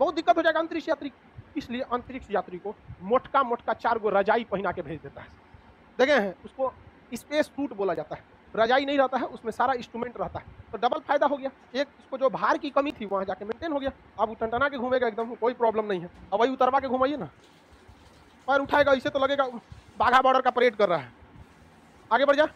बहुत दिक्कत हो जाएगा अंतरिक्ष यात्री इसलिए अंतरिक्ष यात्री को मोटका मोटका चार गो रजाई पहना के भेज देता है। देखे हैं, उसको स्पेस सूट बोला जाता है। रजाई नहीं रहता है, उसमें सारा इंस्ट्रूमेंट रहता है। तो डबल फ़ायदा हो गया। एक उसको जो भार की कमी थी, वहाँ जाके मेंटेन हो गया। अब वो टनटना के घूमेगा एकदम कोई प्रॉब्लम नहीं है। अब वही उतरवा के घुमाइए ना। पैर उठाएगा, इसे तो लगेगा, बाघा बॉर्डर का परेड कर रहा है। आगे बढ़ जा।